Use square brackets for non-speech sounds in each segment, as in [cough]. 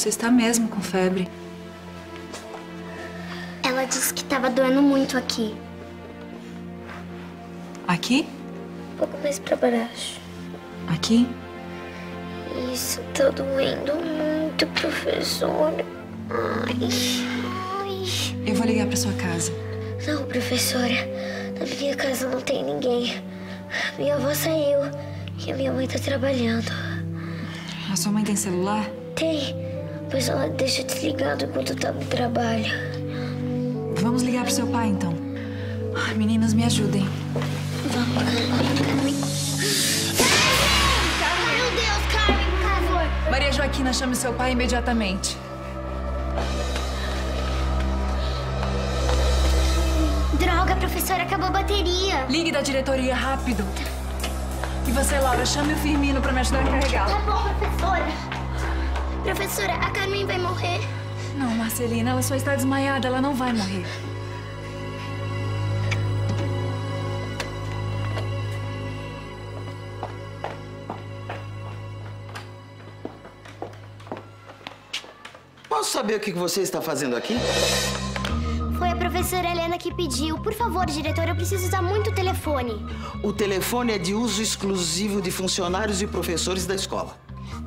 Você está mesmo com febre. Ela disse que tava doendo muito aqui. Aqui? Um pouco mais pra baixo. Aqui? Isso tá doendo muito, professora. Ai, ai. Eu vou ligar pra sua casa. Não, professora. Na minha casa não tem ninguém. Minha avó saiu e a minha mãe tá trabalhando. A sua mãe tem celular? Tem, mas ela deixa desligado enquanto tá no trabalho. Vamos ligar pro seu pai, então. Ai, meninas, me ajudem. Vamos, Carmen, Carmen. Meu Deus, Carmen, por favor. Maria Joaquina, chame seu pai imediatamente. Droga, professora, acabou a bateria. Ligue da diretoria rápido. E você, Laura, chame o Firmino pra me ajudar a carregar. Tá bom, professora. Professora, a Carmen vai morrer. Não, Marcelina, ela só está desmaiada, ela não vai morrer. Posso saber o que você está fazendo aqui? Foi a professora Helena que pediu. Por favor, diretor, eu preciso usar muito o telefone. O telefone é de uso exclusivo de funcionários e professores da escola.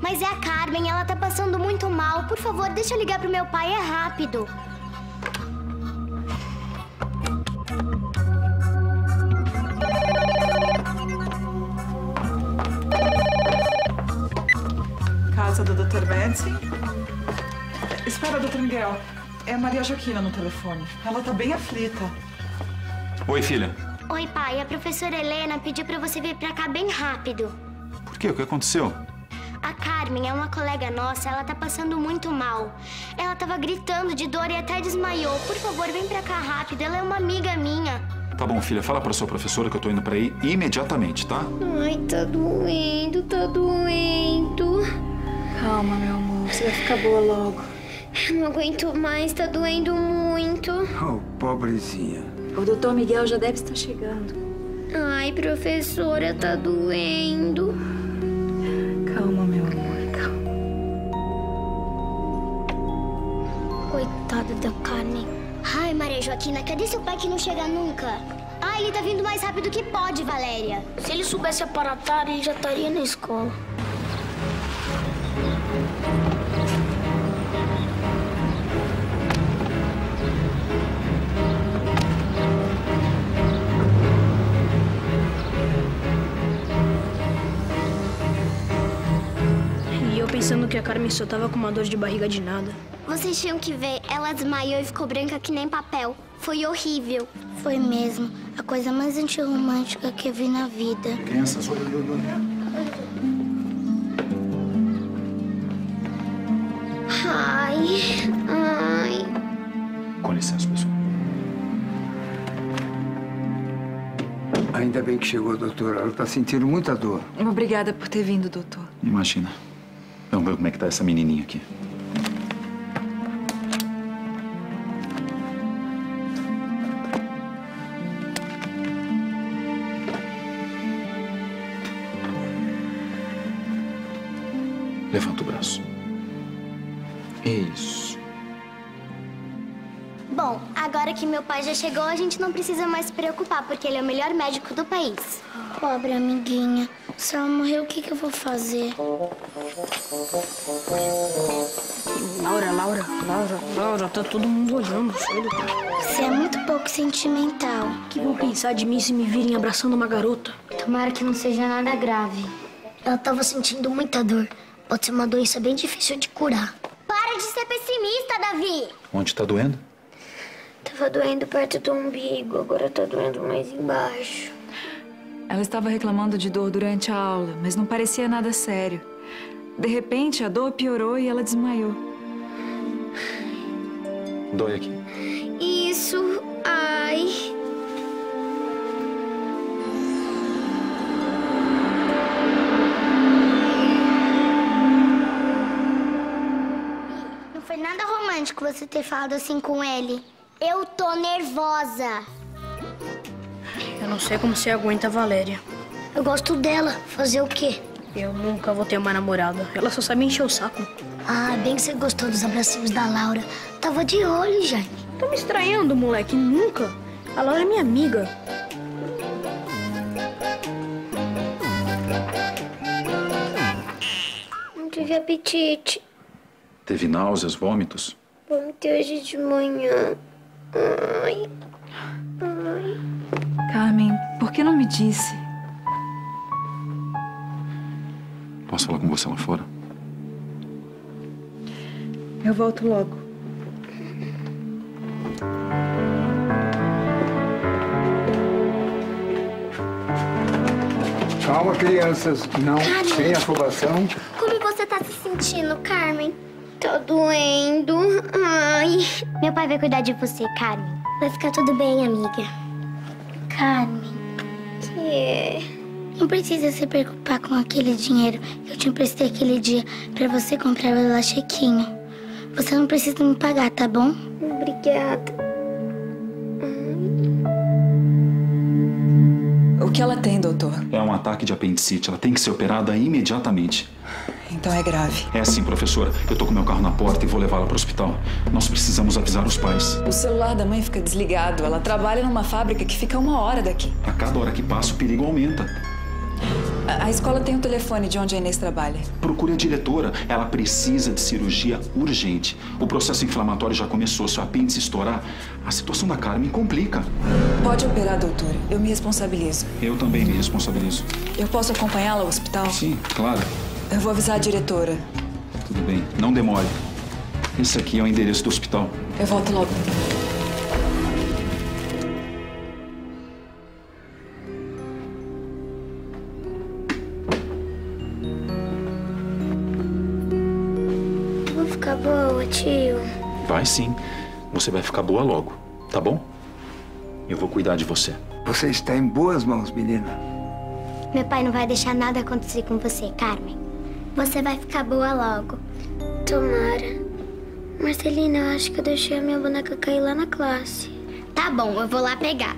Mas é a Carmen, ela tá passando muito mal. Por favor, deixa eu ligar pro meu pai, é rápido. Casa do Dr. Betsy. Espera, Dr. Miguel. É a Maria Joaquina no telefone. Ela tá bem aflita. Oi, filha. Oi, pai, a professora Helena pediu pra você vir pra cá bem rápido. Por quê? O que aconteceu? Carmen é uma colega nossa, ela tá passando muito mal. Ela tava gritando de dor e até desmaiou. Por favor, vem pra cá rápido, ela é uma amiga minha. Tá bom, filha. Fala pra sua professora que eu tô indo pra aí imediatamente, tá? Ai, tá doendo, tá doendo. Calma, meu amor, você vai ficar boa logo. Eu não aguento mais, tá doendo muito. Oh, pobrezinha. O doutor Miguel já deve estar chegando. Ai, professora, tá doendo. Calma, Ai, Maria Joaquina, cadê seu pai que não chega nunca? Ah, ele tá vindo mais rápido que pode, Valéria. Se ele soubesse aparatar, ele já estaria na escola. Que a Carmen só tava com uma dor de barriga de nada. Vocês tinham que ver, ela desmaiou e ficou branca que nem papel. Foi horrível. Foi mesmo. A coisa mais antirromântica que eu vi na vida. Crianças, Ai, ai. com licença, pessoal. Ainda bem que chegou, doutora. Ela tá sentindo muita dor. Obrigada por ter vindo, doutor. Imagina. Vamos ver como é que tá essa menininha aqui. Levanta o braço. Isso. Bom, agora que meu pai já chegou, a gente não precisa mais se preocupar, porque ele é o melhor médico do país. Pobre amiguinha. Se ela morrer, o que, que eu vou fazer? Laura, Laura, Laura, Laura, tá todo mundo olhando, sério. Você é muito pouco sentimental. O que vão pensar de mim se me virem abraçando uma garota? Tomara que não seja nada grave. Ela tava sentindo muita dor. Pode ser uma doença bem difícil de curar. Para de ser pessimista, Davi! Onde tá doendo? Tava doendo perto do umbigo, agora tá doendo mais embaixo. Ela estava reclamando de dor durante a aula, mas não parecia nada sério. De repente, a dor piorou e ela desmaiou. Dói aqui. Isso, ai. Não foi nada romântico você ter falado assim com ele. Eu tô nervosa. Eu não sei como você aguenta a Valéria. Eu gosto dela. Fazer o quê? Eu nunca vou ter uma namorada. Ela só sabe encher o saco. Ah, bem que você gostou dos abracinhos da Laura. Tava de olho, Jane. Tá me estranhando, moleque. Nunca. A Laura é minha amiga. Não tive apetite. Teve náuseas, vômitos? Vomitei hoje de manhã. Ai. Carmen, por que não me disse? Posso falar com você lá fora? Eu volto logo. Calma, crianças. Não, sem afobação. Como você tá se sentindo, Carmen? Tô doendo. Ai. Meu pai vai cuidar de você, Carmen. Vai ficar tudo bem, amiga. Carmen. Que? Não precisa se preocupar com aquele dinheiro que eu te emprestei aquele dia pra você comprar o elastiquinho. Você não precisa me pagar, tá bom? Obrigada. O que ela tem, doutor? É um ataque de apendicite. Ela tem que ser operada imediatamente. Então é grave. É sim, professora. Eu tô com meu carro na porta e vou levá-la para o hospital. Nós precisamos avisar os pais. O celular da mãe fica desligado. Ela trabalha numa fábrica que fica uma hora daqui. A cada hora que passa, o perigo aumenta. A, a escola tem o telefone de onde a Inês trabalha. Procure a diretora. Ela precisa de cirurgia urgente. O processo inflamatório já começou. Se o apêndice estourar, a situação da Carmen complica. Pode operar, doutor. Eu me responsabilizo. Eu também me responsabilizo. Eu posso acompanhá-la ao hospital? Sim, claro. Eu vou avisar a diretora. Tudo bem. Não demore. Esse aqui é o endereço do hospital. Eu volto logo. Vou ficar boa, tio. Vai sim. Você vai ficar boa logo, tá bom? Eu vou cuidar de você. Você está em boas mãos, menina. Meu pai não vai deixar nada acontecer com você, Carmen. Você vai ficar boa logo. Tomara. Marcelina, eu acho que eu deixei a minha boneca cair lá na classe. Tá bom, eu vou lá pegar.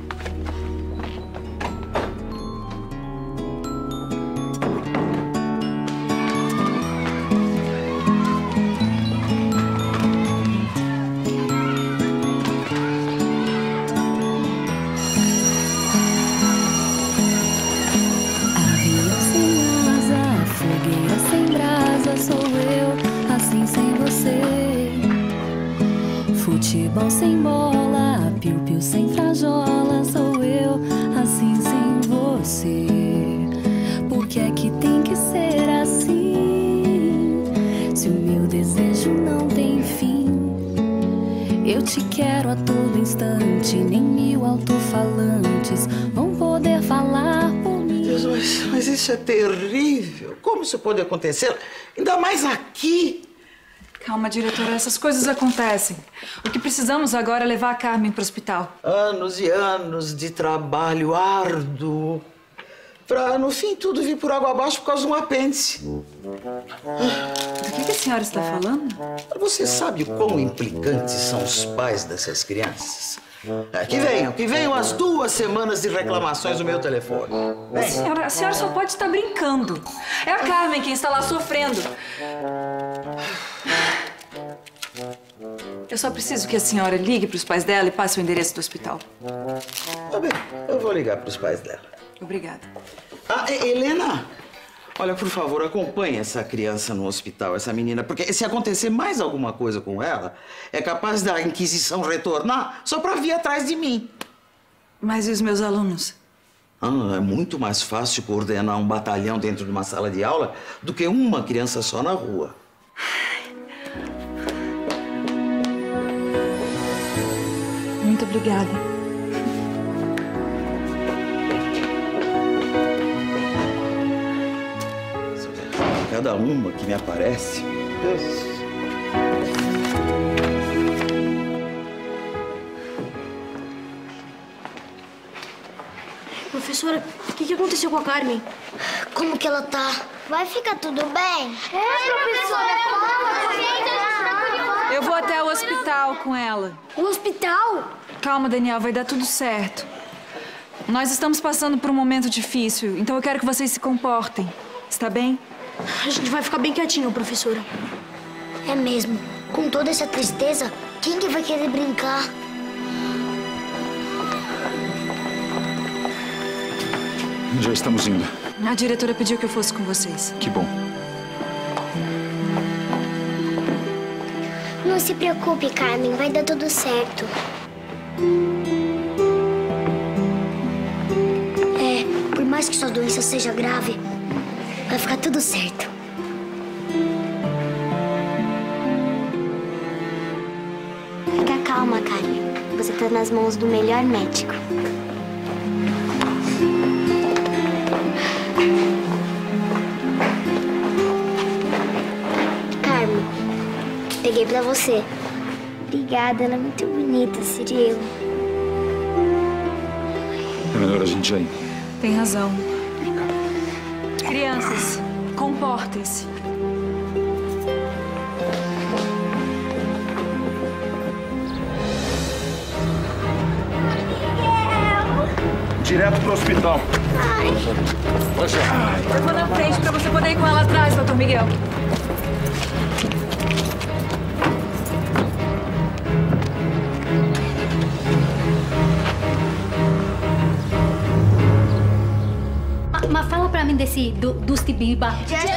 Isso pode acontecer? Ainda mais aqui. Calma, diretora. Essas coisas acontecem. O que precisamos agora é levar a Carmen para o hospital. Anos e anos de trabalho árduo. Pra, no fim, tudo vir por água abaixo por causa de um apêndice. Do que, que a senhora está falando? Você sabe o quão implicantes são os pais dessas crianças? É, que venham, que venham as duas semanas de reclamações no meu telefone. A senhora, a senhora só pode estar brincando. É a Carmen quem está lá sofrendo. Eu só preciso que a senhora ligue para os pais dela e passe o endereço do hospital. Tá bem, eu vou ligar pros pais dela. Obrigada. Ah, Helena, olha, por favor, acompanhe essa criança no hospital, essa menina, porque se acontecer mais alguma coisa com ela, é capaz da Inquisição retornar só pra vir atrás de mim. Mas e os meus alunos? Ah, é muito mais fácil coordenar um batalhão dentro de uma sala de aula do que uma criança só na rua. Muito obrigada. Cada uma que me aparece. Deus. Professora, o que, que aconteceu com a Carmen? Como que ela tá? Vai ficar tudo bem? É, professora, Eu vou até o hospital com ela. O hospital? Calma, Daniel, vai dar tudo certo. Nós estamos passando por um momento difícil, então eu quero que vocês se comportem. Está bem? A gente vai ficar bem quietinho, professora. É mesmo. Com toda essa tristeza, quem que vai querer brincar? Já estamos indo. A diretora pediu que eu fosse com vocês. Que bom. Não se preocupe, Carmen. Vai dar tudo certo. É, por mais que sua doença seja grave, vai ficar tudo certo. Fica calma, Carmen. Você tá nas mãos do melhor médico. Carmen, peguei pra você. Obrigada, ela é muito bonita, Cirilo. É melhor a gente ir. Tem razão. Crianças, comportem-se. Direto pro hospital. Eu vou na frente pra você poder ir com ela atrás, doutor Miguel. Fala pra mim desse du, Dusty Biba. Graça!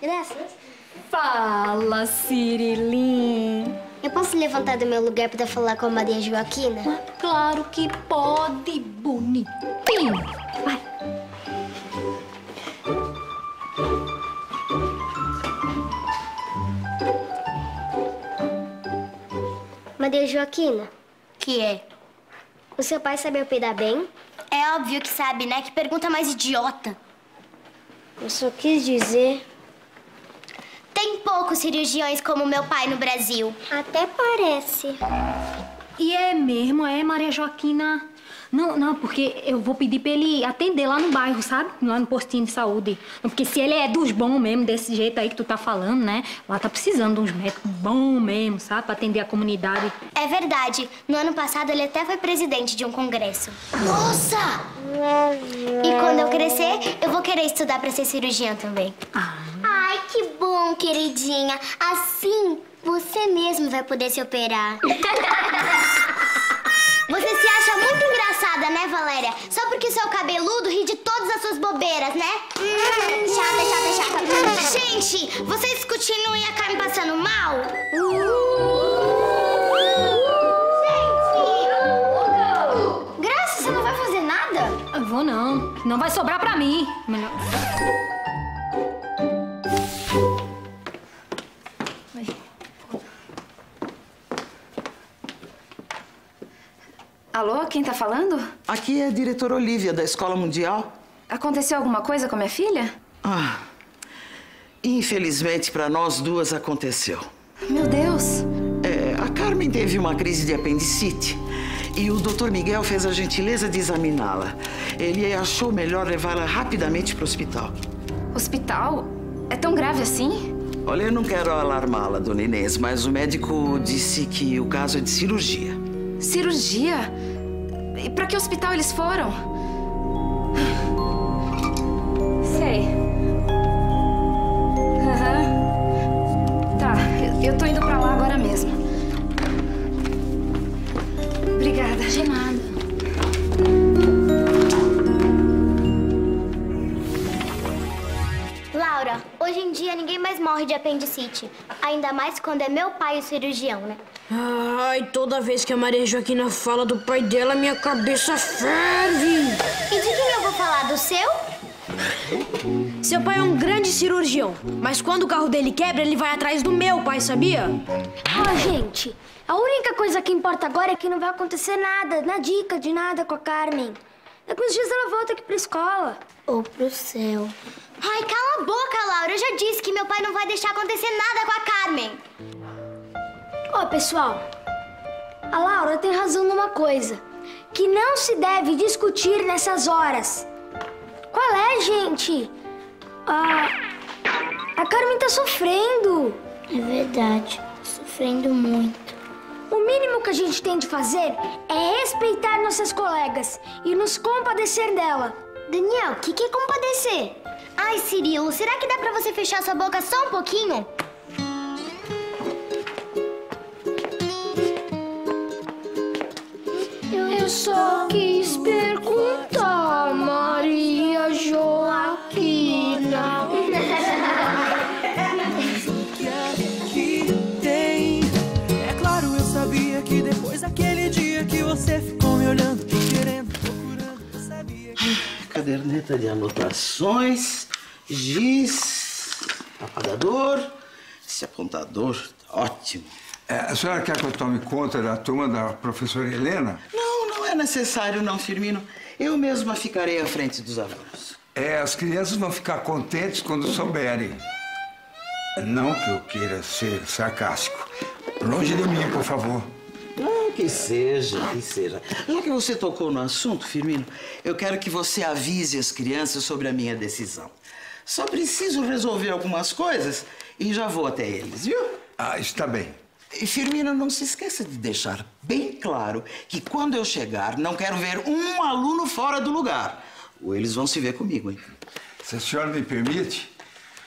Graça! Fala, Cirilin. Eu posso levantar do meu lugar pra falar com a Maria Joaquina? Claro que pode, bonitinho. Vai. Maria Joaquina, Que é? o seu pai sabe operar bem? É óbvio que sabe, né? Que pergunta mais idiota. Eu só quis dizer. Tem poucos cirurgiões como meu pai no Brasil. Até parece. E é mesmo, é, Maria Joaquina? Não, não, porque eu vou pedir pra ele atender lá no bairro, sabe? Lá no postinho de saúde. Porque se ele é dos bons mesmo, desse jeito aí que tu tá falando, né? Lá tá precisando de uns médicos bons mesmo, sabe? Pra atender a comunidade. É verdade. No ano passado ele até foi presidente de um congresso. Nossa! E quando eu crescer, eu vou querer estudar pra ser cirurgiã também. Ai, que bom, queridinha. Assim, você mesmo vai poder se operar. [laughs] né, Valéria? Só porque seu cabeludo ri de todas as suas bobeiras, né? Chata, chata, chata. Gente, vocês discutindo e a Carmen passando mal? Gente! Graça, você não vai fazer nada? Eu vou não. Não vai sobrar pra mim. Melhor. Alô, quem tá falando? Aqui é a diretora Olivia, da Escola Mundial. Aconteceu alguma coisa com a minha filha? Ah, infelizmente para nós duas aconteceu. Meu Deus. É, a Carmen teve uma crise de apendicite e o Dr. Miguel fez a gentileza de examiná-la. Ele achou melhor levá-la rapidamente para o hospital. Hospital? É tão grave assim? Olha, eu não quero alarmá-la, dona Inês, mas o médico disse que o caso é de cirurgia. Cirurgia? E pra que hospital eles foram? Sei. Aham. Tá, eu- eu tô indo pra lá agora mesmo. Obrigada. De nada. Laura, hoje em dia ninguém mais morre de apendicite. Ainda mais quando é meu pai o cirurgião, né? Ai, toda vez que a Maria Joaquina fala do pai dela, minha cabeça ferve. E de quem eu vou falar? Do seu? Seu pai é um grande cirurgião, mas quando o carro dele quebra, ele vai atrás do meu pai, sabia? Ah, gente, a única coisa que importa agora é que não vai acontecer nada, na dica de nada com a Carmen. Daqui uns dias ela volta aqui pra escola. Ou pro céu. Ai, cala a boca, Laura. Eu já disse que meu pai não vai deixar acontecer nada com a Carmen. Ô, pessoal, a Laura tem razão numa coisa. Que não se deve discutir nessas horas. Qual é, gente? A, a Carmen tá sofrendo. É verdade, sofrendo muito. O mínimo que a gente tem de fazer é respeitar nossas colegas e nos compadecer dela. Daniel, o que, que é compadecer? Ai, Cirilo, será que dá pra você fechar sua boca só um pouquinho? Só quis perguntar, Maria Joaquina. que tem. É claro, eu sabia que depois daquele dia que você ficou me olhando, querendo, procurando, eu sabia que... Caderneta de anotações, giz, apagador, esse apontador, ótimo. É, a senhora quer que eu tome conta da turma da professora Helena? Não, não é necessário não, Firmino. Eu mesma ficarei à frente dos alunos. É, as crianças vão ficar contentes quando souberem. Não que eu queira ser sarcástico. Longe de mim, por favor. Não, que seja, que seja. Já que você tocou no assunto, Firmino, eu quero que você avise as crianças sobre a minha decisão. Só preciso resolver algumas coisas e já vou até eles, viu? Ah, está bem. E Firmino, não se esqueça de deixar bem claro que quando eu chegar, não quero ver um aluno fora do lugar. Ou eles vão se ver comigo, hein? Se a senhora me permite,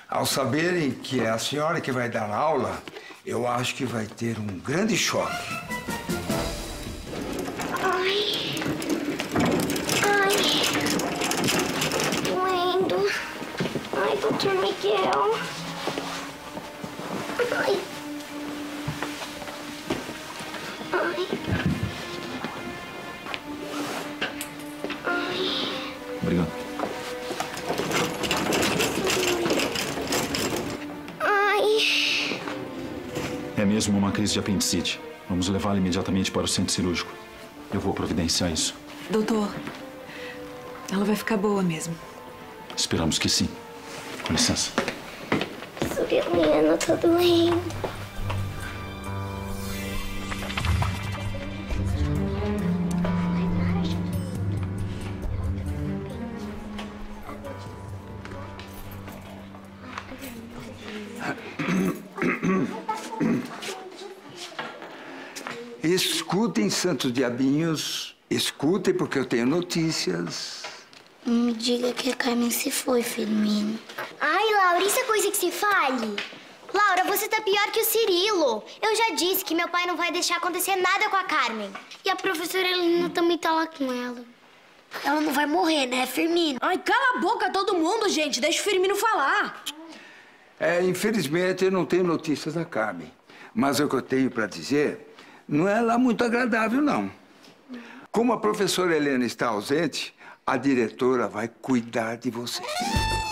ao saberem que é a senhora que vai dar aula, eu acho que vai ter um grande choque. Ai. Ai. Doendo. Ai, doutor Miguel. Ai. Ai. Obrigado. Ai. É mesmo uma crise de apendicite. Vamos levá-la imediatamente para o centro cirúrgico. Eu vou providenciar isso. Doutor, ela vai ficar boa mesmo. Esperamos que sim. Com licença. Surilena, tô doendo. Santos diabinhos. Escutem, porque eu tenho notícias. Não me diga que a Carmen se foi, Firmino. Ai, Laura, isso é coisa que se fale. Laura, você tá pior que o Cirilo. Eu já disse que meu pai não vai deixar acontecer nada com a Carmen. E a professora Helena também tá lá com ela. Ela não vai morrer, né, Firmino? Ai, cala a boca todo mundo, gente. Deixa o Firmino falar. É, infelizmente, eu não tenho notícias da Carmen. Mas o que eu tenho para dizer não é lá muito agradável, não. Como a professora Helena está ausente, a diretora vai cuidar de você.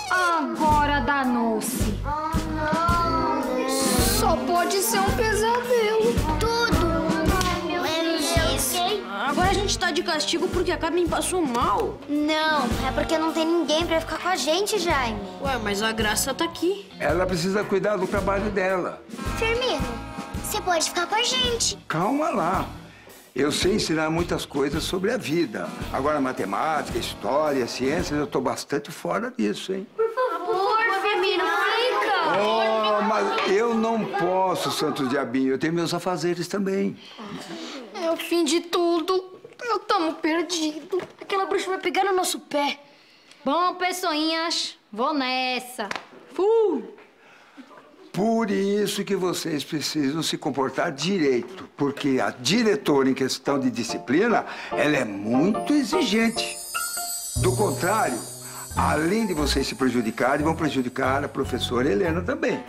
Agora danou-se. Só pode ser um pesadelo. Tudo. É Agora a gente tá de castigo porque a Carmen passou mal. Não, é porque não tem ninguém pra ficar com a gente, Jaime. Ué, mas a Graça tá aqui. Ela precisa cuidar do trabalho dela. Firmino, você pode ficar com a gente. Calma lá. Eu sei ensinar muitas coisas sobre a vida. Agora, matemática, história, ciências, eu tô bastante fora disso, hein? Por favor, Firmino, fica. Oh, mas eu não posso, santo diabinho. Eu tenho meus afazeres também. É o fim de tudo. Eu tamo perdido. Aquela bruxa vai pegar no nosso pé. Bom, pessoinhas, vou nessa. Fui! Por isso que vocês precisam se comportar direito, porque a diretora em questão de disciplina, ela é muito exigente. Do contrário, além de vocês se prejudicarem, vão prejudicar a professora Helena também.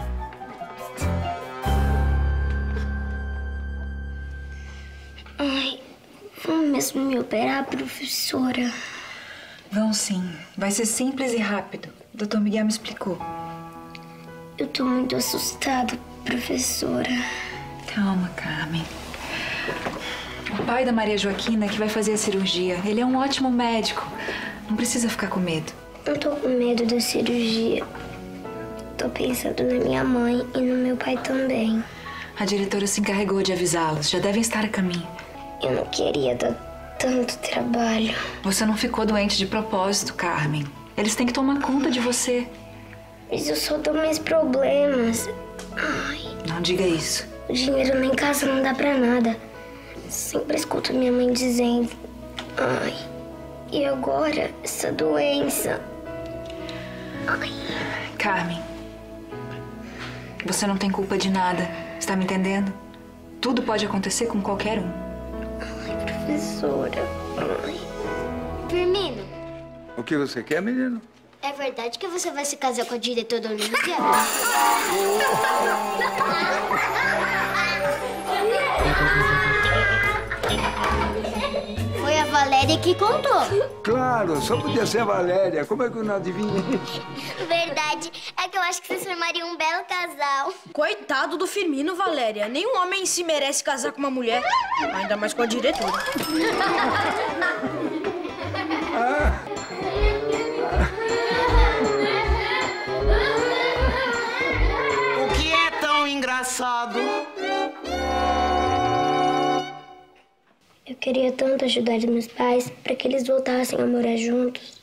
Ai, vão mesmo me operar, professora? Vão sim. Vai ser simples e rápido. O doutor Miguel me explicou. Eu tô muito assustada, professora. Calma, Carmen. O pai da Maria Joaquina é que vai fazer a cirurgia. Ele é um ótimo médico. Não precisa ficar com medo. Eu tô com medo da cirurgia. Tô pensando na minha mãe e no meu pai também. A diretora se encarregou de avisá-los. Já devem estar a caminho. Eu não queria dar tanto trabalho. Você não ficou doente de propósito, Carmen. Eles têm que tomar conta de você. Mas eu só dou meus problemas. Ai, Não diga isso. o dinheiro nem em casa não dá pra nada. Sempre escuto minha mãe dizendo. Ai, e agora essa doença? Carmen, você não tem culpa de nada. Está me entendendo? Tudo pode acontecer com qualquer um. Professora. Ai. Firmino, O que você quer, menino? É verdade que você vai se casar com a diretora Olivia? Foi a Valéria que contou. Claro, só podia ser a Valéria. Como é que eu não adivinhei? Verdade. É que eu acho que vocês formariam um belo casal. Coitado do Firmino, Valéria. Nenhum homem se merece casar com uma mulher. Ainda mais com a diretora. Engraçado? Eu queria tanto ajudar os meus pais para que eles voltassem a morar juntos.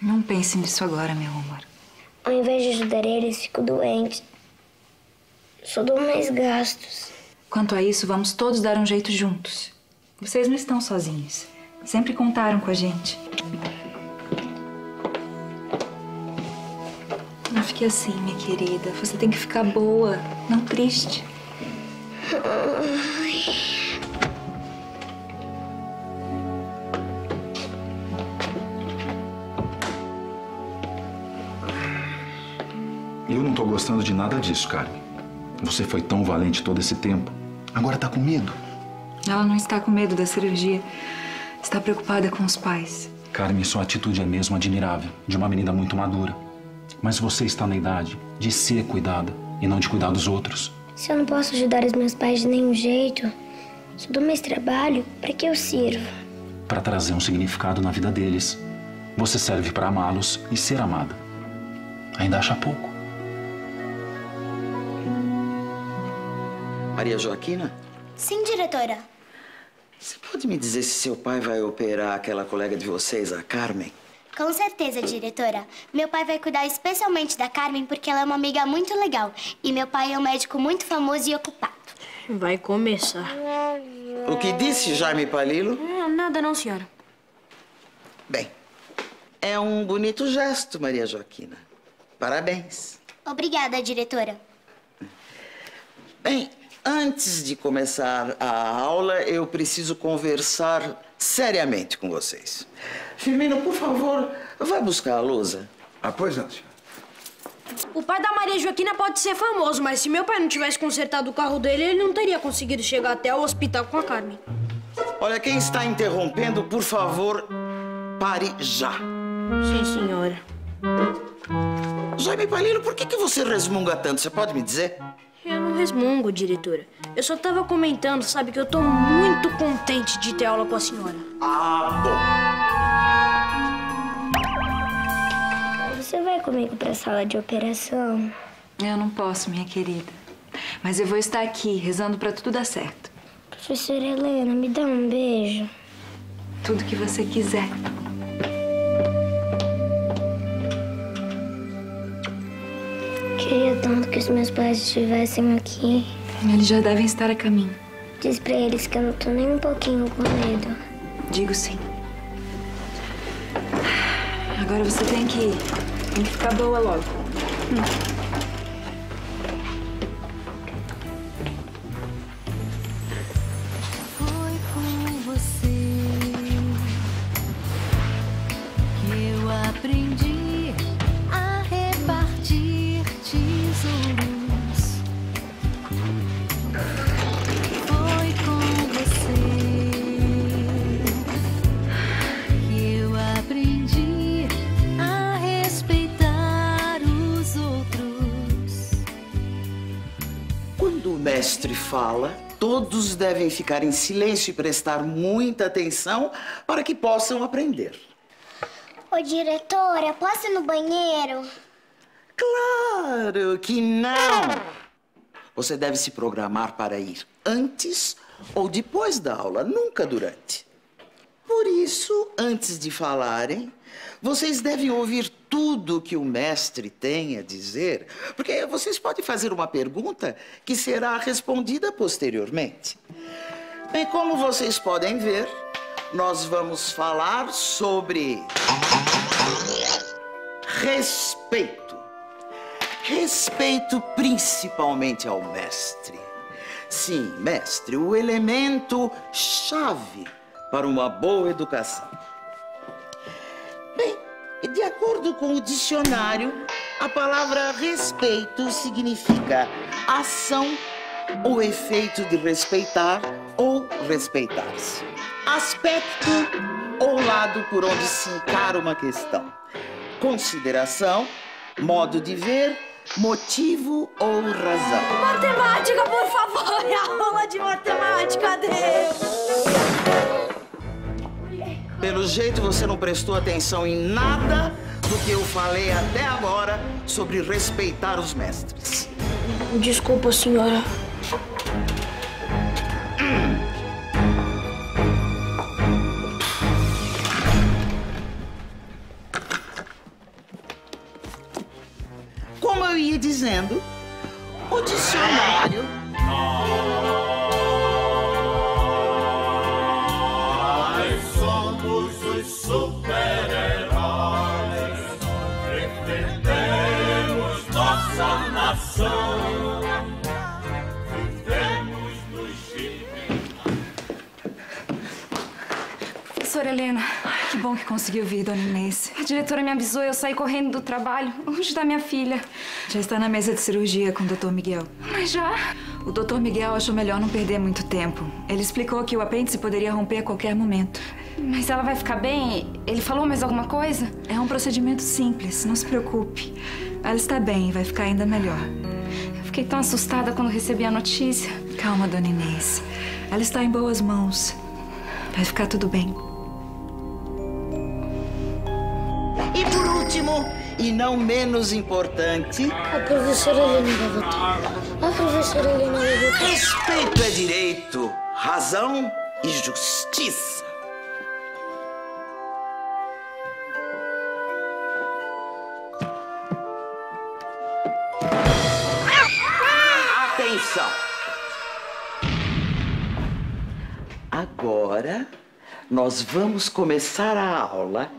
Não pense nisso agora, meu amor. Ao invés de ajudar eles, fico doente. Só dou mais gastos. Quanto a isso, vamos todos dar um jeito juntos. Vocês não estão sozinhos. Sempre contaram com a gente. Fique assim, minha querida. Você tem que ficar boa, não triste. Eu não tô gostando de nada disso, Carmen. Você foi tão valente todo esse tempo. Agora tá com medo. Ela não está com medo da cirurgia. Está preocupada com os pais. Carmen, sua atitude é mesmo admirável, de uma menina muito madura. Mas você está na idade de ser cuidada e não de cuidar dos outros. Se eu não posso ajudar os meus pais de nenhum jeito, se eu dou mais trabalho, para que eu sirvo? Para trazer um significado na vida deles. Você serve para amá-los e ser amada. Ainda acha pouco. Maria Joaquina, Sim, diretora. você pode me dizer se seu pai vai operar aquela colega de vocês, a Carmen? Com certeza, diretora. Meu pai vai cuidar especialmente da Carmen porque ela é uma amiga muito legal. E meu pai é um médico muito famoso e ocupado. Vai começar. O que disse Jaime Palilo? Ah, nada não, senhora. Bem, é um bonito gesto, Maria Joaquina. Parabéns. Obrigada, diretora. Bem, antes de começar a aula, eu preciso conversar seriamente com vocês. Firmino, por favor, vai buscar a lousa. Ah, pois não, senhor. O pai da Maria Joaquina pode ser famoso, mas se meu pai não tivesse consertado o carro dele, ele não teria conseguido chegar até o hospital com a Carmen. Olha, quem está interrompendo, por favor, pare já. Sim, senhora. Jaime Palilo, por que, que você resmunga tanto? Você pode me dizer? Eu não resmungo, diretora. Eu só tava comentando, sabe, que eu tô muito contente de ter aula com a senhora. Ah, Você vai comigo pra sala de operação? Eu não posso, minha querida. Mas eu vou estar aqui rezando para tudo dar certo. Professora Helena, me dá um beijo. Tudo que você quiser. Que os meus pais estivessem aqui. Eles já devem estar a caminho. Diz pra eles que eu não tô nem um pouquinho com medo. Digo sim. Agora você tem que ir. Tem que ficar boa logo. Hum. Devem ficar em silêncio e prestar muita atenção para que possam aprender. Ô, diretora, posso ir no banheiro? Claro que não! Você deve se programar para ir antes ou depois da aula, nunca durante. Por isso, antes de falarem, vocês devem ouvir tudo que o mestre tem a dizer, porque vocês podem fazer uma pergunta que será respondida posteriormente. Bem, como vocês podem ver, nós vamos falar sobre respeito. Respeito principalmente ao mestre. Sim, mestre, o elemento chave para uma boa educação. Bem, de acordo com o dicionário, a palavra respeito significa ação ou efeito de respeitar ou respeitar-se. Aspecto ou lado por onde se encara uma questão. Consideração, modo de ver, motivo ou razão. Matemática, por favor! É a aula de matemática, Deus! Pelo jeito você não prestou atenção em nada do que eu falei até agora sobre respeitar os mestres. Desculpa, senhora. Como eu ia dizendo, o dicionário. Nós Helena. Que bom que conseguiu vir, dona Inês. A diretora me avisou e eu saí correndo do trabalho. Onde está minha filha? Já está na mesa de cirurgia com o Dr. Miguel. Mas já? O Dr. Miguel achou melhor não perder muito tempo. Ele explicou que o apêndice poderia romper a qualquer momento. Mas ela vai ficar bem? Ele falou mais alguma coisa? É um procedimento simples, não se preocupe. Ela está bem e vai ficar ainda melhor. Eu fiquei tão assustada quando recebi a notícia. Calma, dona Inês. Ela está em boas mãos. Vai ficar tudo bem. E não menos importante, A professora Helena voltar. A professora Helena voltar. respeito é direito, razão e justiça. Atenção! Agora nós vamos começar a aula.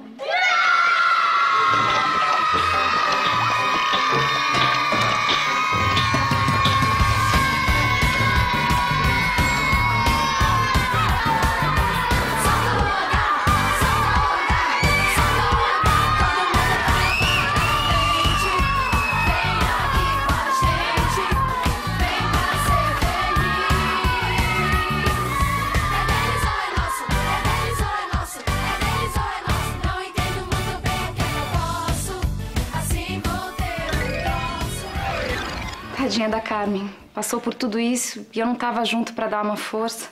Carmen. Passou por tudo isso e eu não estava junto para dar uma força.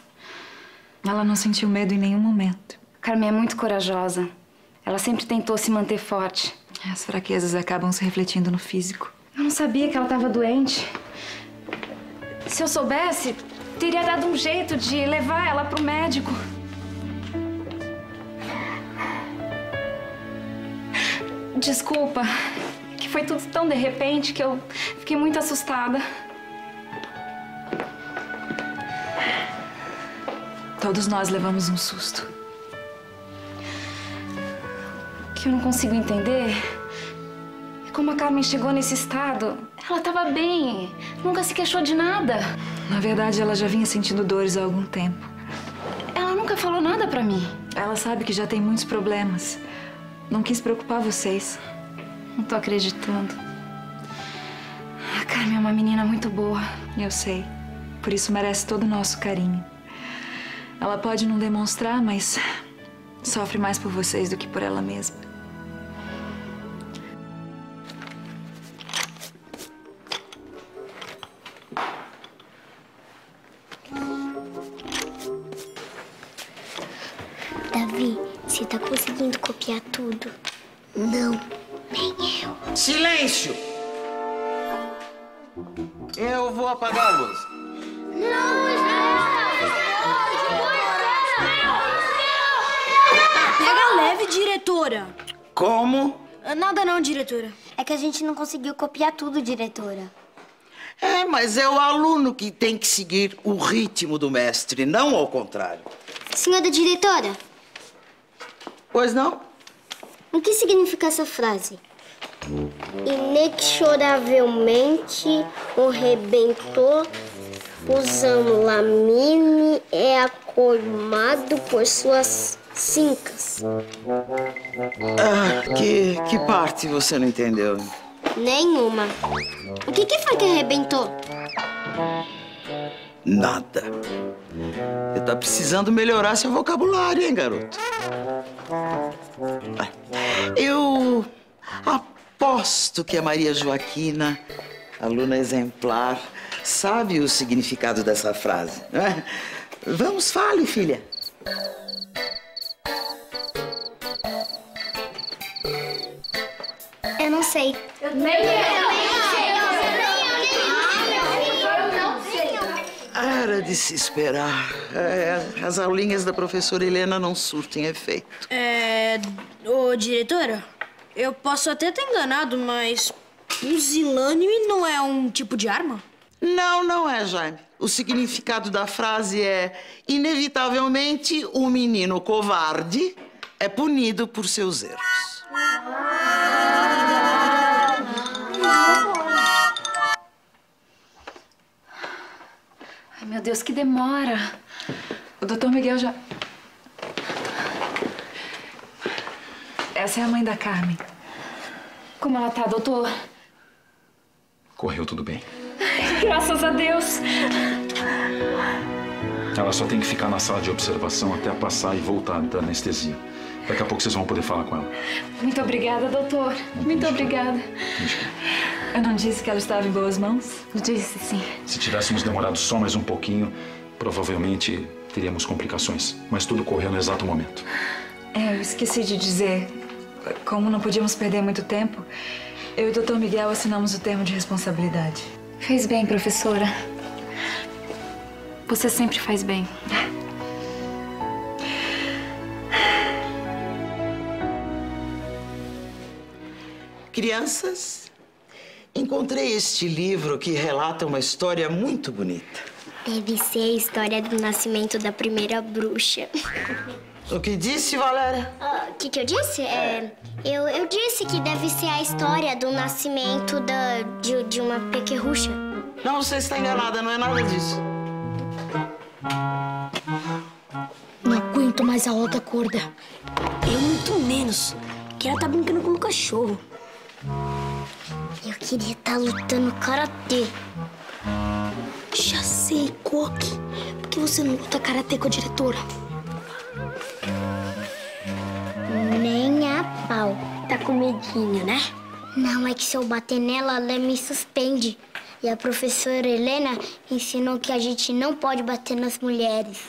Ela não sentiu medo em nenhum momento. Carmen é muito corajosa. Ela sempre tentou se manter forte. As fraquezas acabam se refletindo no físico. Eu não sabia que ela estava doente. Se eu soubesse, teria dado um jeito de levar ela para o médico. Desculpa, que foi tudo tão de repente que eu fiquei muito assustada. Todos nós levamos um susto. O que eu não consigo entender é como a Carmen chegou nesse estado. Ela estava bem, nunca se queixou de nada. Na verdade, ela já vinha sentindo dores há algum tempo. Ela nunca falou nada pra mim. Ela sabe que já tem muitos problemas. Não quis preocupar vocês. Não tô acreditando. A Carmen é uma menina muito boa. Eu sei. Por isso merece todo o nosso carinho. Ela pode não demonstrar, mas sofre mais por vocês do que por ela mesma. Davi, você tá conseguindo copiar tudo? Não, nem eu. Silêncio! Eu vou apagar a luz. Pega diretora. Como? Nada não, diretora. É que a gente não conseguiu copiar tudo, diretora. É, mas é o aluno que tem que seguir o ritmo do mestre, não ao contrário. Senhora diretora, Pois não? o que significa essa frase? Inexoravelmente, o rebentor, usando lamine, é acolmado por suas cincas. Ah, que, que parte você não entendeu? Nenhuma. O que, que foi que arrebentou? Nada. Você tá precisando melhorar seu vocabulário, hein, garoto? Eu aposto que a Maria Joaquina, aluna exemplar, sabe o significado dessa frase, não é? Vamos, fale, filha. Eu não sei. Eu nem Era de se esperar. É, as aulinhas da professora Helena não surtem efeito. É. Ô, diretora, eu posso até ter enganado, mas. Pusilânime não é um tipo de arma? Não, não é, Jaime. O significado da frase é: inevitavelmente, o menino covarde é punido por seus erros. Meu Deus, que demora. O doutor Miguel já... Essa é a mãe da Carmen. Como ela tá, doutor? Correu tudo bem. Graças a Deus. Ela só tem que ficar na sala de observação até passar e voltar da anestesia. Daqui a pouco vocês vão poder falar com ela. Muito obrigada, doutor. Muito obrigada. Eu não disse que ela estava em boas mãos? Disse, sim. Se tivéssemos demorado só mais um pouquinho, provavelmente teríamos complicações. Mas tudo correu no exato momento. É, eu esqueci de dizer. Como não podíamos perder muito tempo, eu e o doutor Miguel assinamos o termo de responsabilidade. Fez bem, professora. Você sempre faz bem. Crianças, encontrei este livro que relata uma história muito bonita. Deve ser a história do nascimento da primeira bruxa. [laughs] O que disse, Valéria? O que, que eu disse? É, eu, eu disse que deve ser a história do nascimento da, de, de uma pequerrucha. Não, você está enganada, não é nada disso. Não aguento mais a outra corda. Eu muito menos. Que ela tá brincando com o cachorro. Eu queria estar lutando karatê. Já sei, Koki. Por que você não luta karatê com a diretora? Nem a pau. Tá com medinho, né? Não, é que se eu bater nela, ela me suspende. E a professora Helena ensinou que a gente não pode bater nas mulheres.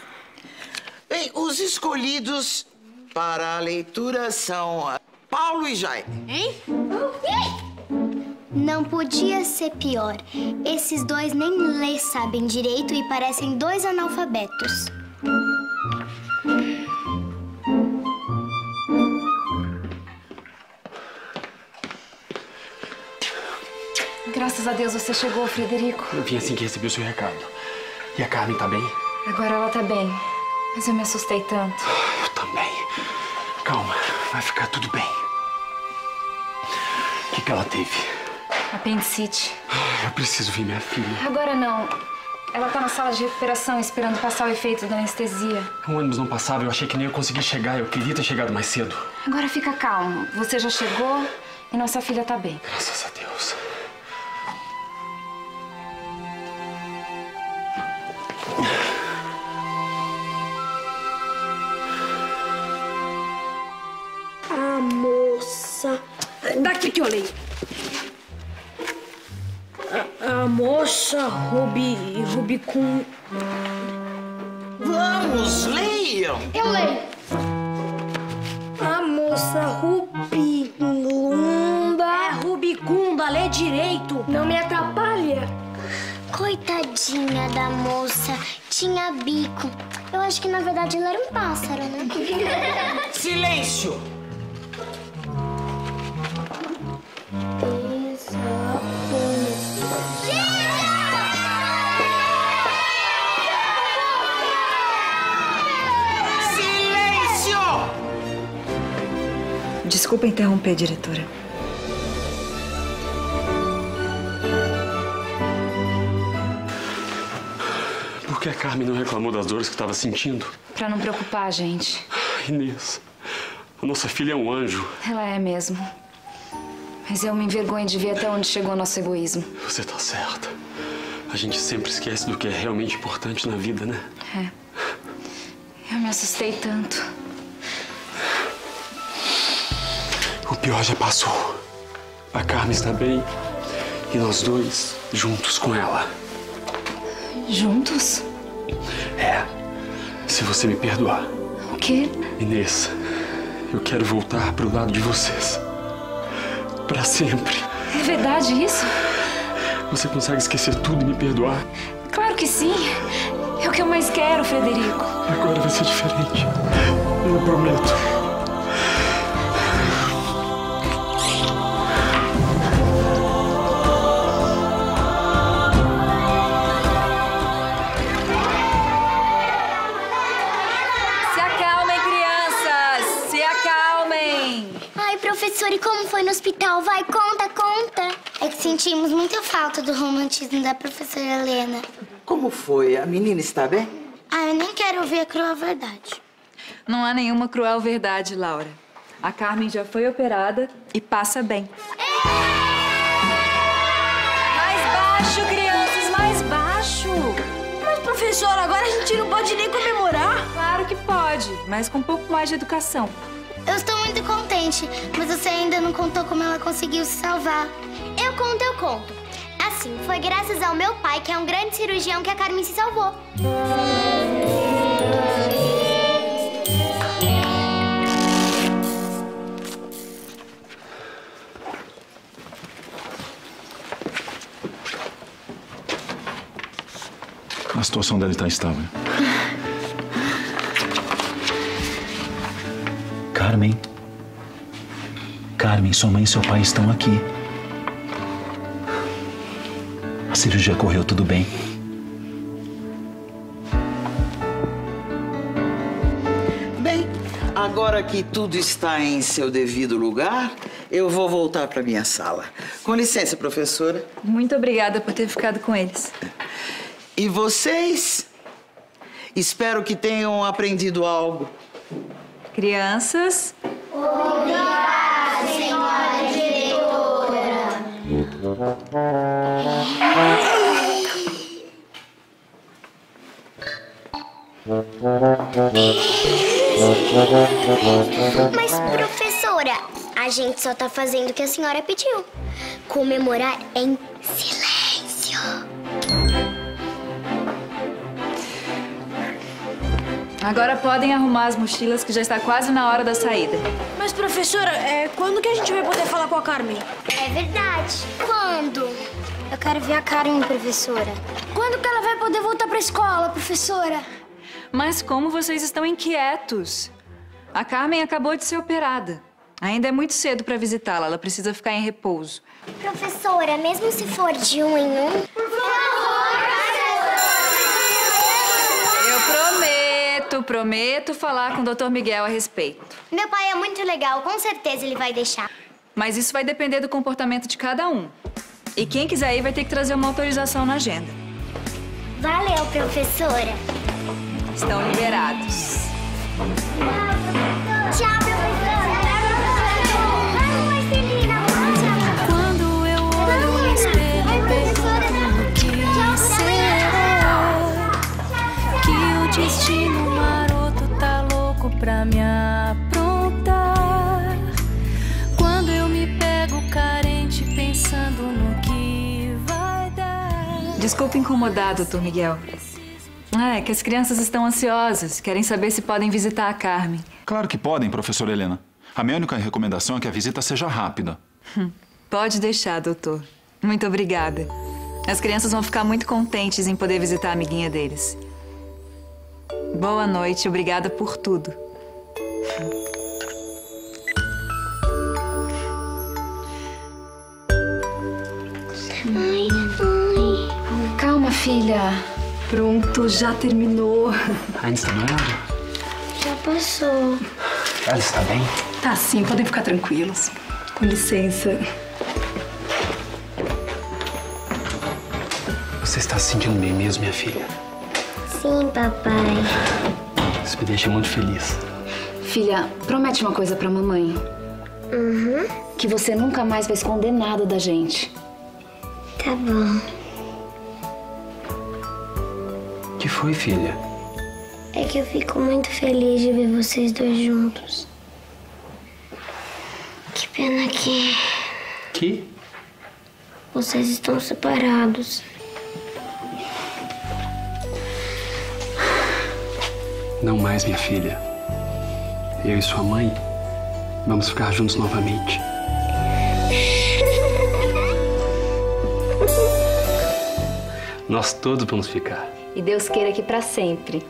Bem, os escolhidos para a leitura são Paulo e Jaime. Hein? Não podia ser pior. Esses dois nem ler sabem direito e parecem dois analfabetos. Graças a Deus você chegou, Frederico. Eu vim assim que recebi o seu recado. E a Carmen tá bem? Agora ela tá bem. Mas eu me assustei tanto. Eu também. Calma, vai ficar tudo bem. O que, ela teve? Apendicite. Eu preciso ver minha filha. Agora não. Ela tá na sala de recuperação esperando passar o efeito da anestesia. O ônibus não passava, eu achei que nem eu conseguia chegar. Eu queria ter chegado mais cedo. Agora fica calmo. Você já chegou e nossa filha tá bem. Graças a Deus. A moça Rubi. Rubicum. Vamos, leiam! Eu leio. A moça Rubicunda. É Rubicunda, lê direito. Não me atrapalha. Coitadinha da moça, tinha bico. Eu acho que na verdade ela era um pássaro, né? [laughs] Silêncio! Desculpa interromper, diretora. Por que a Carmen não reclamou das dores que estava sentindo? Para não preocupar a gente. Inês, a nossa filha é um anjo. Ela é mesmo. Mas eu me envergonho de ver até onde chegou o nosso egoísmo. Você tá certa. A gente sempre esquece do que é realmente importante na vida, né? É. Eu me assustei tanto. O pior já passou. A Carmen está bem. E nós dois juntos com ela. Juntos? É. Se você me perdoar. O quê? Inês, eu quero voltar pro lado de vocês. Pra sempre. É verdade isso? Você consegue esquecer tudo e me perdoar? Claro que sim. É o que eu mais quero, Frederico. Agora vai ser diferente. Eu prometo. E como foi no hospital? Vai, conta, conta. É que sentimos muita falta do romantismo da professora Helena. Como foi? A menina está bem? Ah, eu nem quero ouvir a cruel verdade. Não há nenhuma cruel verdade, Laura. A Carmen já foi operada e passa bem. Mais baixo, crianças, mais baixo! Mas, professora, agora a gente não pode nem comemorar. Claro que pode, mas com um pouco mais de educação. Eu estou muito contente, mas você ainda não contou como ela conseguiu se salvar. Eu conto, eu conto. Assim, foi graças ao meu pai, que é um grande cirurgião, que a Carmen se salvou. A situação dela está instável. Carmen. Carmen, sua mãe e seu pai estão aqui. A cirurgia correu tudo bem. Bem, agora que tudo está em seu devido lugar, eu vou voltar para minha sala. Com licença, professora. Muito obrigada por ter ficado com eles. E vocês? Espero que tenham aprendido algo. Crianças, Obrigada, senhora diretora. Mas, professora, a gente só tá fazendo o que a senhora pediu. Comemorar em silêncio. Agora podem arrumar as mochilas que já está quase na hora da saída. Mas, professora, é, quando que a gente vai poder falar com a Carmen? É verdade. Quando? Eu quero ver a Karen, professora. Quando que ela vai poder voltar pra escola, professora? Mas como vocês estão inquietos? A Carmen acabou de ser operada. Ainda é muito cedo para visitá-la, ela precisa ficar em repouso. Professora, mesmo se for de um em um... Por Eu prometo, prometo falar com o Dr. Miguel a respeito. Meu pai é muito legal, com certeza ele vai deixar. Mas isso vai depender do comportamento de cada um. E quem quiser ir vai ter que trazer uma autorização na agenda. Valeu, professora. Estão liberados. Tchau, professora. Pra me aprontar. Quando eu me pego carente pensando no que vai dar. Desculpe incomodar, doutor Miguel. É que as crianças estão ansiosas, querem saber se podem visitar a Carmen. Claro que podem, professora Helena. A minha única recomendação é que a visita seja rápida. Hum, Pode deixar, doutor. Muito obrigada. As crianças vão ficar muito contentes em poder visitar a amiguinha deles. Boa noite, obrigada por tudo. Mãe, mãe. Calma, filha. Pronto, já terminou. Ainda está hora? Já passou. Ela está bem? Tá sim, podem ficar tranquilos. Com licença. Você está se sentindo bem mesmo, minha filha? Sim, papai. Isso me deixa muito feliz. Filha, promete uma coisa pra mamãe. Uhum. Que você nunca mais vai esconder nada da gente. Tá bom. O que foi, filha? É que eu fico muito feliz de ver vocês dois juntos. Que pena que Que? vocês estão separados. Não mais, minha filha. Eu e sua mãe vamos ficar juntos novamente. Nós todos vamos ficar. E Deus queira que pra sempre.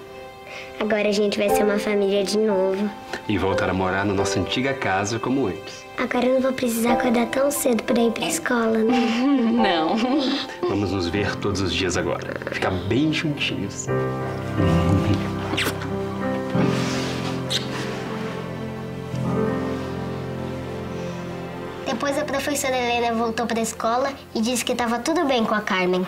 Agora a gente vai ser uma família de novo. E voltar a morar na nossa antiga casa como antes. Agora eu não vou precisar acordar tão cedo pra ir pra escola, né? [laughs] Não. Vamos nos ver todos os dias agora. Ficar bem juntinhos. [laughs] professora Helena voltou pra escola e disse que tava tudo bem com a Carmen.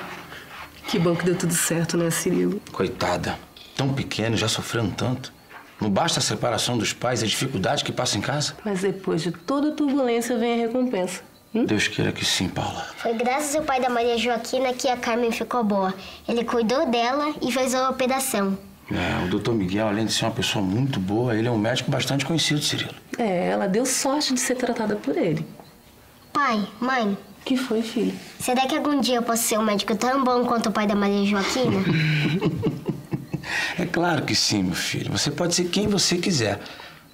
Que bom que deu tudo certo, né, Cirilo? Coitada, tão pequeno, já sofrendo tanto. Não basta a separação dos pais e a dificuldade que passa em casa? Mas depois de toda a turbulência vem a recompensa. Deus queira que sim, Paula. Foi graças ao pai da Maria Joaquina que a Carmen ficou boa. Ele cuidou dela e fez a operação. É, o doutor Miguel, além de ser uma pessoa muito boa, ele é um médico bastante conhecido, Cirilo. É, ela deu sorte de ser tratada por ele. Pai, mãe. Que foi, filho? Será que algum dia eu posso ser um médico tão bom quanto o pai da Maria Joaquina? [laughs] É claro que sim, meu filho. Você pode ser quem você quiser,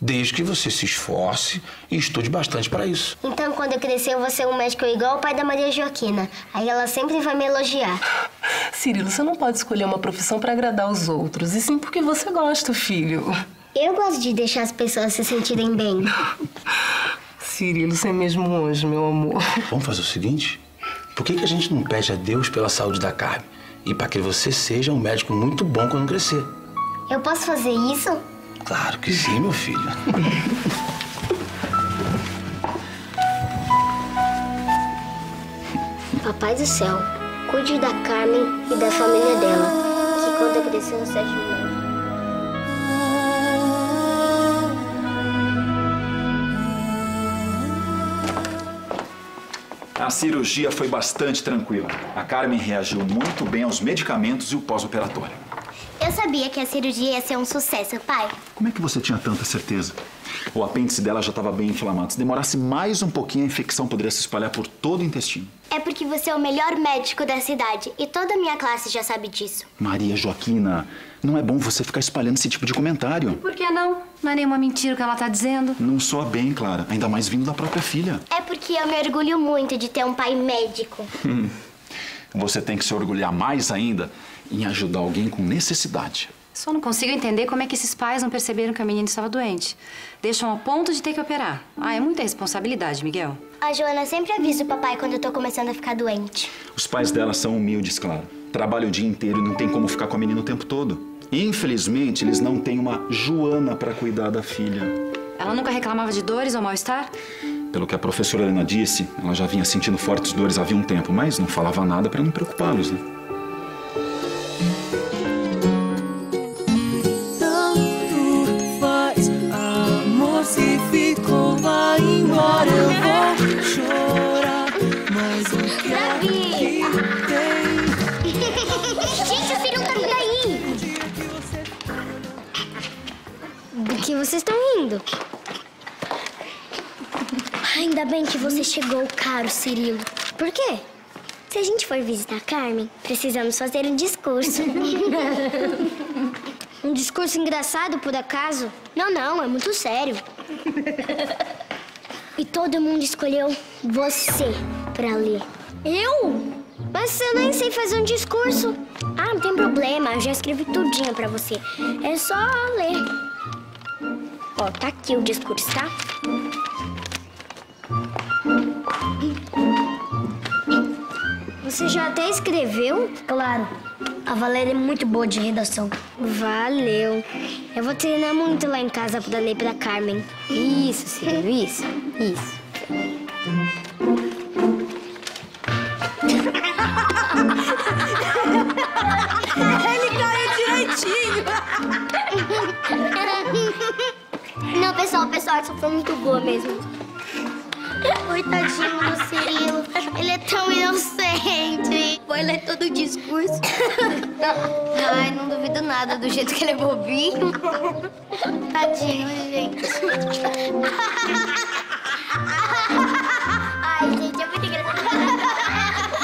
desde que você se esforce e estude bastante para isso. então, quando eu crescer, eu vou ser um médico igual o pai da Maria Joaquina. Aí ela sempre vai me elogiar. [laughs] Cirilo, você não pode escolher uma profissão pra agradar os outros, e sim porque você gosta, filho. Eu gosto de deixar as pessoas se sentirem bem. [laughs] Cirilo, você é mesmo um anjo, meu amor. [laughs] Vamos fazer o seguinte? Por que, que a gente não pede a Deus pela saúde da Carmen? E para que você seja um médico muito bom quando crescer. Eu posso fazer isso? Claro que sim, meu filho. [laughs] Papai do céu, cuide da Carmen e da família dela. Que quando eu crescer, eu seja um A cirurgia foi bastante tranquila. A Carmen reagiu muito bem aos medicamentos e o pós-operatório. Eu sabia que a cirurgia ia ser um sucesso, pai. Como é que você tinha tanta certeza? O apêndice dela já estava bem inflamado. Se demorasse mais um pouquinho, a infecção poderia se espalhar por todo o intestino. É porque você é o melhor médico da cidade e toda a minha classe já sabe disso. Maria Joaquina, não é bom você ficar espalhando esse tipo de comentário. Por que não? Não é nenhuma mentira o que ela tá dizendo. Não soa bem, Clara. Ainda mais vindo da própria filha. É porque eu me orgulho muito de ter um pai médico. Hum. Você tem que se orgulhar mais ainda em ajudar alguém com necessidade. Só não consigo entender como é que esses pais não perceberam que a menina estava doente. Deixam ao ponto de ter que operar. Ah, é muita responsabilidade, Miguel. A Joana sempre avisa o papai quando eu tô começando a ficar doente. Os pais dela são humildes, Clara. Trabalham o dia inteiro e não tem como ficar com a menina o tempo todo. Infelizmente, eles não têm uma Joana para cuidar da filha. Ela nunca reclamava de dores ou mal-estar? Pelo que a professora Helena disse, ela já vinha sentindo fortes dores havia um tempo, mas não falava nada para não preocupá-los, né? Que vocês estão rindo? Ainda bem que você chegou, caro Cirilo. Por quê? Se a gente for visitar a Carmen, precisamos fazer um discurso. [laughs] um discurso engraçado, por acaso? Não, não, é muito sério. E todo mundo escolheu você pra ler. Eu? Mas eu nem sei fazer um discurso. Ah, não tem problema, eu já escrevi tudinho pra você. É só ler. Ó, tá aqui o discurso, tá? Você já até escreveu? Claro. A Valéria é muito boa de redação. Valeu. Eu vou treinar muito lá em casa pra ler pra Carmen. Isso, Silvio, isso. Isso. Pessoal, essa foi muito boa mesmo. Coitadinho do Cirilo. Ele é tão inocente. Vai ler todo o discurso. [laughs] Ai, não duvido nada do jeito que ele é bobinho. Tadinho, gente. [laughs] Ai, gente, é muito engraçado.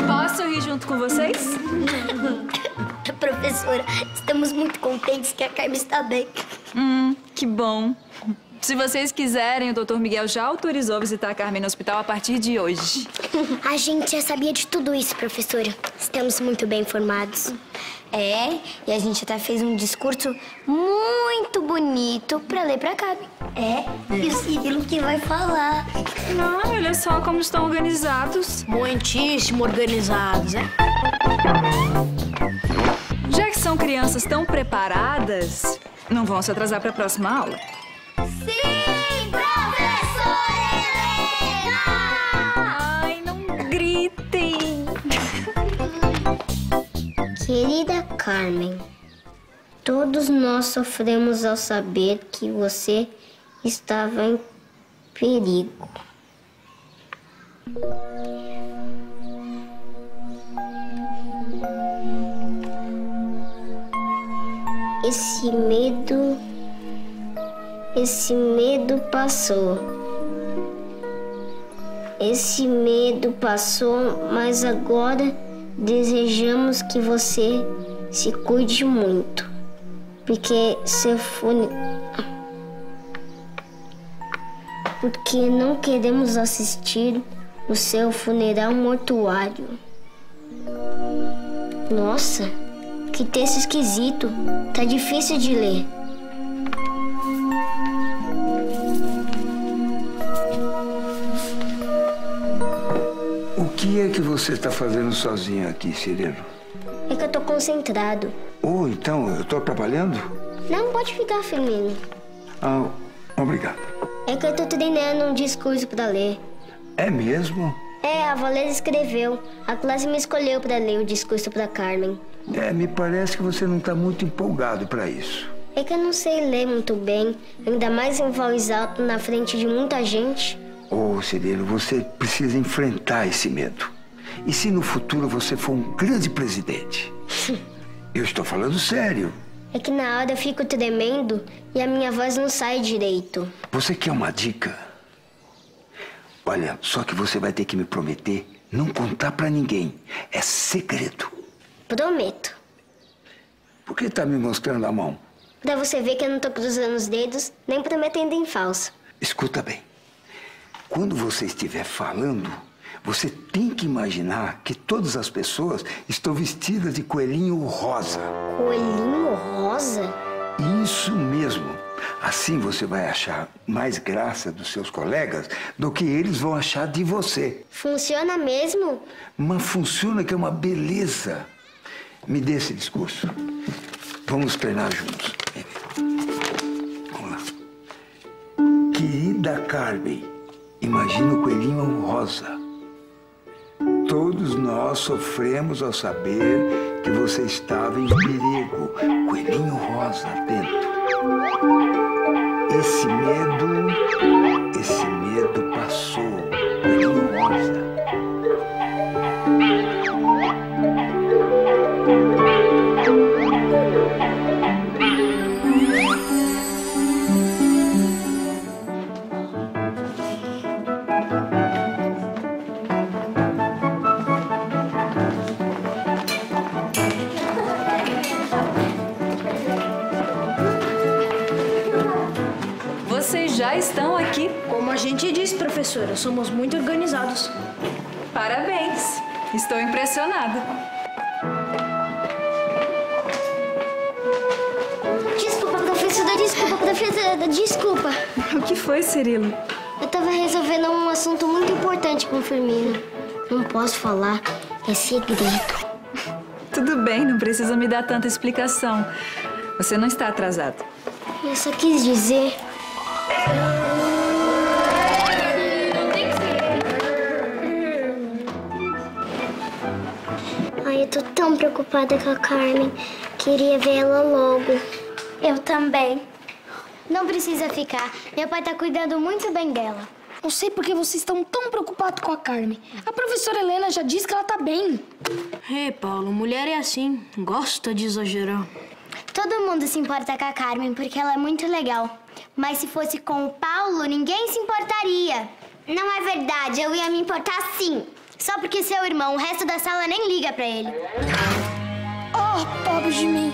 Posso rir junto com vocês? [laughs] Professora, estamos muito contentes que a Carmen está bem. Hum, que bom. Se vocês quiserem, o Dr. Miguel já autorizou visitar a Carmen no hospital a partir de hoje. [laughs] A gente já sabia de tudo isso, professora. Estamos muito bem informados. É, e a gente até fez um discurso muito bonito pra ler pra Carmen. É, e o Cirilo que vai falar. Não, olha só como estão organizados. Muitíssimo organizados, é? Já que são crianças tão preparadas, não vão se atrasar para a próxima aula. Sim, professora Helena! Ai, não gritem. Querida Carmen, todos nós sofremos ao saber que você estava em perigo. Esse medo, esse medo passou. Esse medo passou, mas agora desejamos que você se cuide muito, porque seu fune... porque não queremos assistir o seu funeral mortuário. Nossa, que texto esquisito. Tá difícil de ler. Que é que você está fazendo sozinho aqui, Cirilo? É que eu tô concentrado. Oh, então eu estou atrapalhando? Não pode ficar, Firmino. Ah, obrigado. É que eu tô treinando um discurso pra ler. É mesmo? É, a Valéria escreveu. A classe me escolheu pra ler o discurso pra Carmen. É, me parece que você não está muito empolgado para isso. É que eu não sei ler muito bem, ainda mais em voz alta na frente de muita gente. Oh, Cirilo, você precisa enfrentar esse medo. E se no futuro você for um grande presidente? [laughs] Eu estou falando sério. É que na hora eu fico tremendo e a minha voz não sai direito. Você quer uma dica? Olha, só que você vai ter que me prometer não contar para ninguém. É segredo. Prometo. Por que tá me mostrando a mão? Pra você ver que eu não tô cruzando os dedos, nem prometendo em falso. Escuta bem. Quando você estiver falando, você tem que imaginar que todas as pessoas estão vestidas de coelhinho rosa. Coelhinho rosa? Isso mesmo. Assim você vai achar mais graça dos seus colegas do que eles vão achar de você. Funciona mesmo? Mas funciona que é uma beleza. Me dê esse discurso. Vamos treinar juntos. Vamos lá. Querida Carmen, imagina o coelhinho rosa. Todos nós sofremos ao saber que você estava em perigo. Coelhinho rosa dentro. Esse medo, esse medo passou. Coelhinho rosa. Gente disse, professora, somos muito organizados. Parabéns. Estou impressionada. Desculpa, professora, desculpa, professora, desculpa. O que foi, Cirilo? Eu tava resolvendo um assunto muito importante com o Firmino. Não posso falar, é segredo. [laughs] Tudo bem, não precisa me dar tanta explicação. Você não está atrasado. Eu só quis dizer. Tô tão preocupada com a Carmen. Queria ver ela logo. Eu também. Não precisa ficar. Meu pai tá cuidando muito bem dela. Não sei por que vocês estão tão preocupados com a Carmen. A professora Helena já disse que ela tá bem. Ei, Paulo, mulher é assim. Gosta de exagerar. Todo mundo se importa com a Carmen porque ela é muito legal. Mas se fosse com o Paulo, ninguém se importaria. Não é verdade, eu ia me importar sim. Só porque seu irmão, o resto da sala nem liga pra ele. Oh, pobre de mim.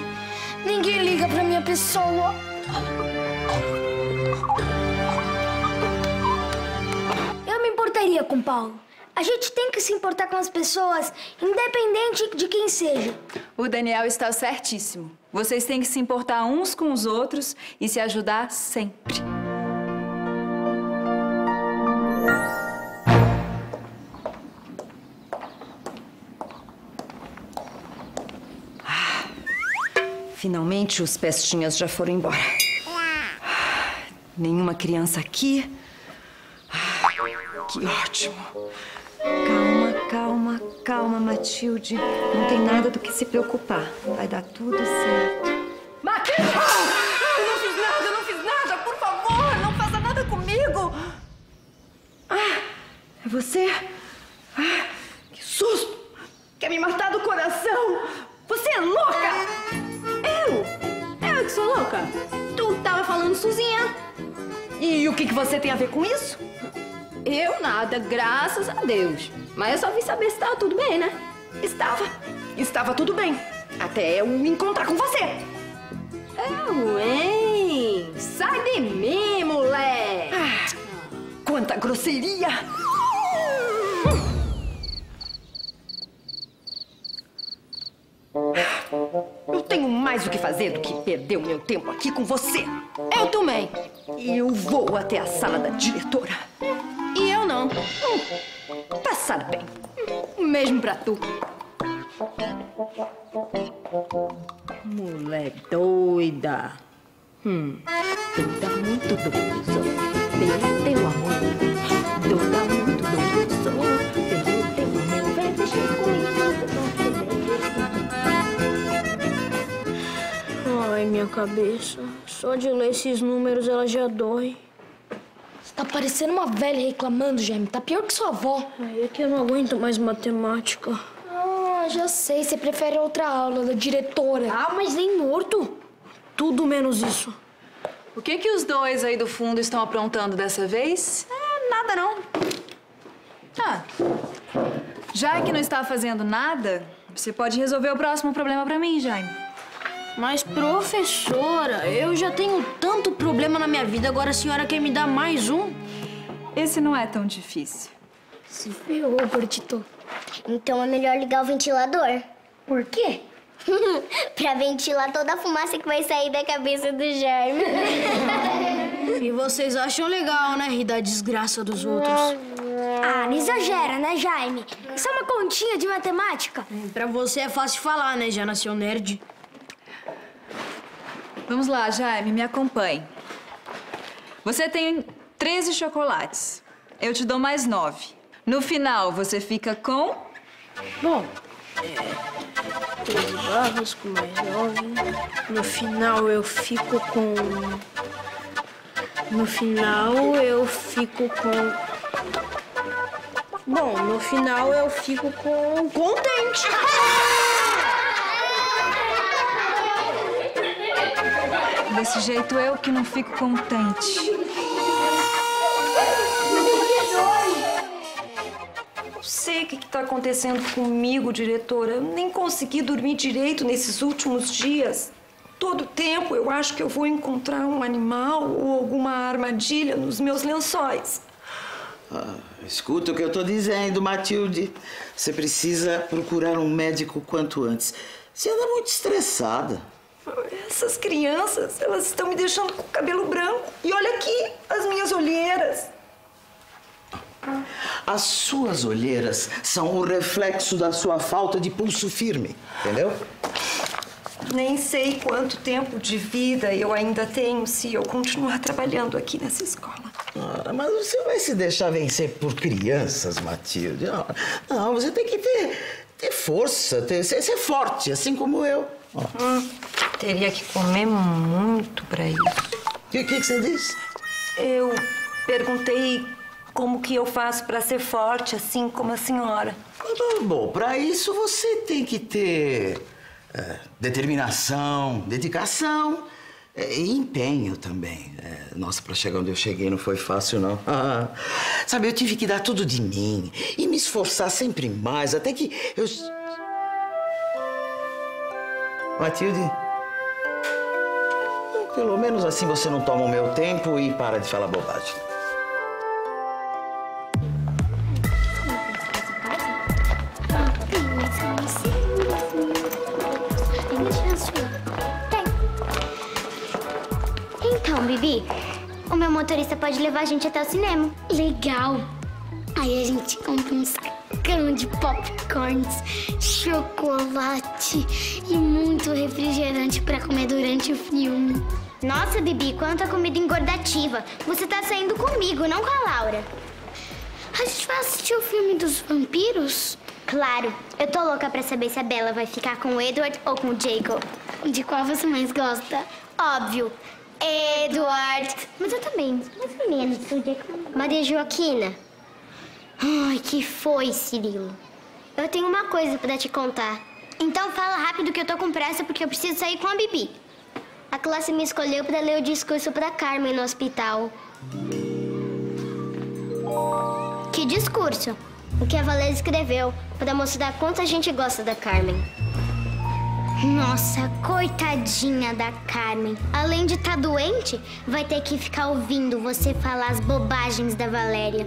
Ninguém liga pra minha pessoa. Eu me importaria com o Paulo. A gente tem que se importar com as pessoas, independente de quem seja. O Daniel está certíssimo. Vocês têm que se importar uns com os outros e se ajudar sempre. Finalmente os pestinhas já foram embora. Nenhuma criança aqui. Que ótimo. Calma, calma, calma, Matilde. Não tem nada do que se preocupar. Vai dar tudo certo. Matilde! Eu não fiz nada, eu não fiz nada! Por favor, não faça nada comigo! Ah, é você? Ah, que susto! Quer me matar do coração? Você é louca! Eu? Eu que sou louca? Tu tava falando sozinha. E o que, que você tem a ver com isso? Eu nada, graças a Deus. Mas eu só vim saber se tava tudo bem, né? Estava. Estava tudo bem. Até eu me encontrar com você. Eu, hein? Sai de mim, moleque! Ah, quanta grosseria! Fazer do que perder o meu tempo aqui com você. Eu também. Eu vou até a sala da diretora. E eu não. Hum, passar bem. Mesmo pra tu. Mulher doida. Hum, doida muito doida. Pelo teu amor. Doida muito minha cabeça. Só de ler esses números ela já dói. Você tá parecendo uma velha reclamando, Jaime. Tá pior que sua avó. É que eu não aguento mais matemática. Ah, já sei. Você prefere outra aula da diretora. Ah, mas nem morto. Tudo menos isso. O que que os dois aí do fundo estão aprontando dessa vez? É, nada não. Ah, já que não está fazendo nada, você pode resolver o próximo problema pra mim, Jaime. Mas, professora, eu já tenho tanto problema na minha vida, agora a senhora quer me dar mais um? Esse não é tão difícil. Se ferrou, Bertito. Então é melhor ligar o ventilador. Por quê? [laughs] pra ventilar toda a fumaça que vai sair da cabeça do Jaime. [laughs] E vocês acham legal, né? Rir da desgraça dos outros. Ah, não exagera, né, Jaime? Isso é uma continha de matemática. Pra você é fácil falar, né? Já nasceu nerd. Vamos lá, Jaime, me acompanhe. Você tem 13 chocolates. Eu te dou mais 9. No final, você fica com... Bom, é... 13 barras com mais 9. No final, eu fico com... No final, eu fico com... Bom, no final, eu fico com... Contente! [laughs] Desse jeito, eu que não fico contente. Não sei o que está acontecendo comigo, diretora. Eu nem consegui dormir direito nesses últimos dias. Todo tempo eu acho que eu vou encontrar um animal ou alguma armadilha nos meus lençóis. Ah, escuta o que eu tô dizendo, Matilde. Você precisa procurar um médico quanto antes. Você anda muito estressada. Essas crianças, elas estão me deixando com o cabelo branco. E olha aqui, as minhas olheiras. As suas olheiras são o reflexo da sua falta de pulso firme, entendeu? Nem sei quanto tempo de vida eu ainda tenho se eu continuar trabalhando aqui nessa escola. Ora, mas você vai se deixar vencer por crianças, Matilde? Não, não você tem que ter, ter força, ter, ser, ser forte, assim como eu. Hum, teria que comer muito pra isso. O que, que, que você disse? Eu perguntei como que eu faço pra ser forte, assim como a senhora. Bom, para isso você tem que ter é, determinação, dedicação é, e empenho também. É, nossa, para chegar onde eu cheguei não foi fácil, não. Ah, [laughs] sabe, eu tive que dar tudo de mim e me esforçar sempre mais, até que eu. Matilde, pelo menos assim você não toma o meu tempo e para de falar bobagem. Então, Bibi, o meu motorista pode levar a gente até o cinema. Legal. Aí a gente compra um sacão de popcorns, chocolate e muito refrigerante pra comer durante o filme. Nossa, Bibi, quanta comida engordativa. Você tá saindo comigo, não com a Laura. A gente vai assistir o filme dos vampiros? Claro. Eu tô louca pra saber se a Bella vai ficar com o Edward ou com o Jacob. De qual você mais gosta? Óbvio. Edward. Mas eu também. Mais ou menos. Maria Joaquina. Ai, que foi, Cirilo? Eu tenho uma coisa pra te contar. Então fala rápido que eu tô com pressa porque eu preciso sair com a Bibi. A classe me escolheu pra ler o discurso pra Carmen no hospital. Que discurso? O que a Valéria escreveu pra mostrar quanto a gente gosta da Carmen. Nossa, coitadinha da Carmen. Além de estar doente, vai ter que ficar ouvindo você falar as bobagens da Valéria.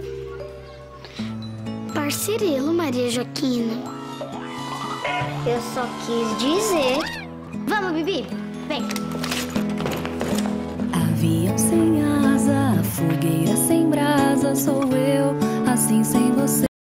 Parcerelo, Maria Joaquina. Eu só quis dizer. Vamos, Bibi? Vem. Avião sem asa, fogueira sem brasa, sou eu, assim sem você.